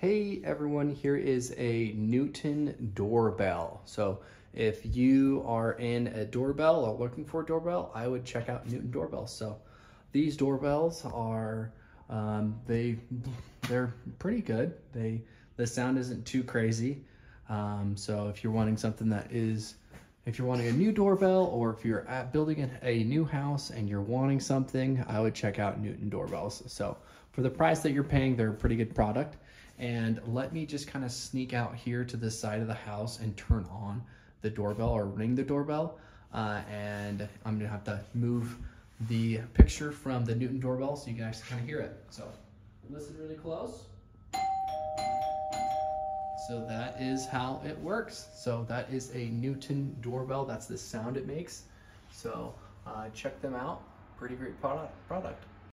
Hey everyone, here is a Newton doorbell. So if you are in a doorbell or looking for a doorbell, I would check out Newton doorbells. So these doorbells are, um, they, they're pretty good. They, the sound isn't too crazy. Um, so if you're wanting something that is, if you're wanting a new doorbell or if you're at building a new house and you're wanting something, I would check out Newton doorbells. So for the price that you're paying, they're a pretty good product. And let me just kind of sneak out here to the side of the house and turn on the doorbell or ring the doorbell. Uh, and I'm gonna have to move the picture from the Newton doorbell so you can actually kind of hear it. So listen really close. So that is how it works. So that is a Newton doorbell. That's the sound it makes. So uh, check them out. Pretty great product. product.